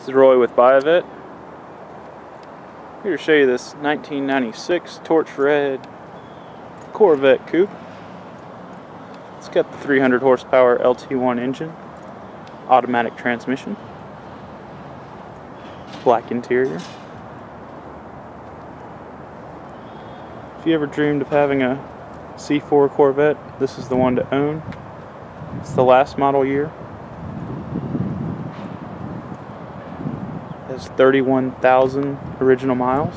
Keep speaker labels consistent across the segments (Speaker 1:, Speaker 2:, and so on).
Speaker 1: This is Roy with Buyavette. Here to show you this 1996 Torch Red Corvette Coupe. It's got the 300 horsepower LT1 engine, automatic transmission, black interior. If you ever dreamed of having a C4 Corvette, this is the one to own. It's the last model year. Has 31,000 original miles.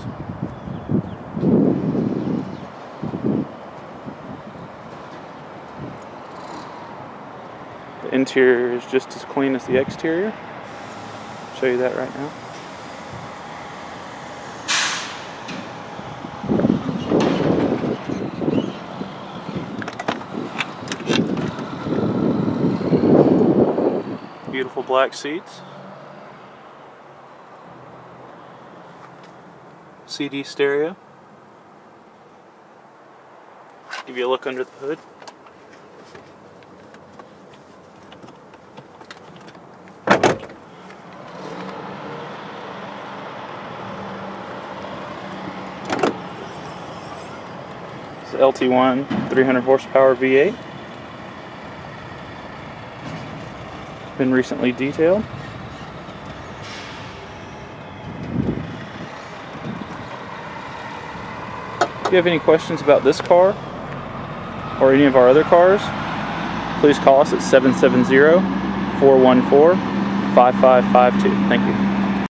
Speaker 1: The interior is just as clean as the exterior. I'll show you that right now. Beautiful black seats. CD stereo. Give you a look under the hood. It's LT1 300 horsepower V8. Been recently detailed. You have any questions about this car or any of our other cars, please call us at 770 414 5552. Thank you.